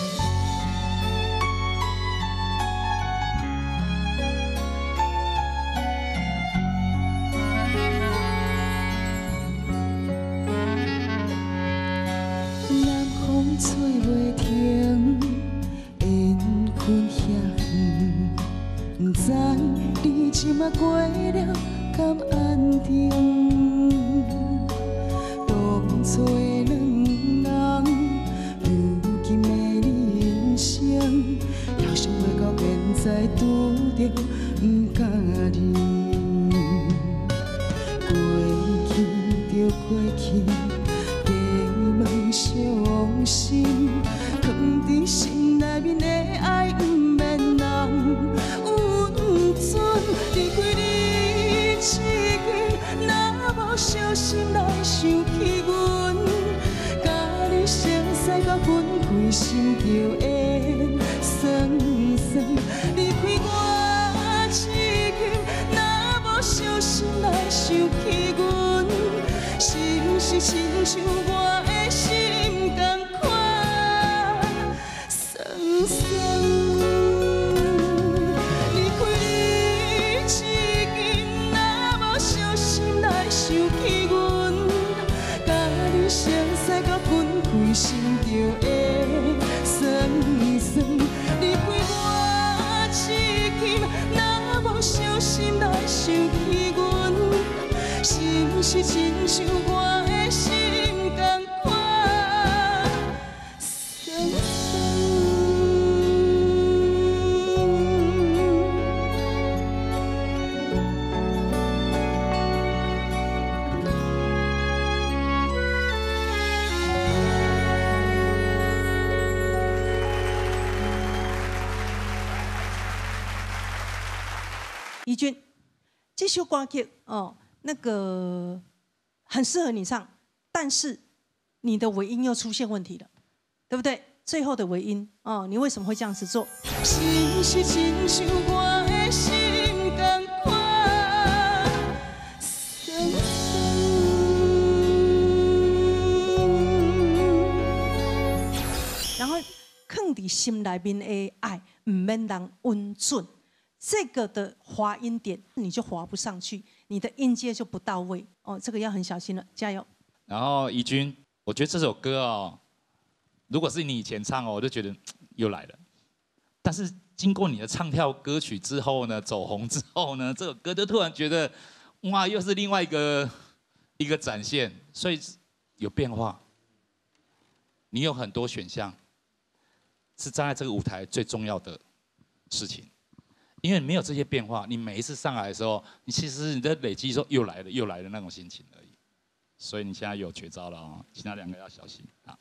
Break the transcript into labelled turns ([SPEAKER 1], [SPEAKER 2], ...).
[SPEAKER 1] 南风吹袂停，缘分遐远，不知你即马过了敢安定？现在拄着不敢认。过去就过去，加问伤心，藏伫心内面的爱，不免人温存。离开你刺激，若无小心来想起阮，甲你相识到分开心就会是毋是亲像我的心同款酸酸？
[SPEAKER 2] 怡君，这首歌曲哦，那个很适合你唱，但是你的尾音又出现问题了，对不对？最后的尾音哦，你为什么会这样子做？
[SPEAKER 1] 是毋是亲像我的心同款酸酸？
[SPEAKER 2] 然后放伫心内面的爱，唔免人温准，这个的滑音点你就滑不上去，你的音阶就不到位哦，这个要很小心了，加油！
[SPEAKER 3] 然后怡君，我觉得这首歌哦，如果是你以前唱哦，我就觉得又来了。但是经过你的唱跳歌曲之后呢，走红之后呢，这首歌就突然觉得，哇，又是另外一个一个展现，所以有变化。你有很多选项，是站在这个舞台最重要的事情。因为没有这些变化，你每一次上来的时候，你其实你在累积说又来了又来了那种心情而已。所以你现在有绝招了啊，其他两个要小心啊。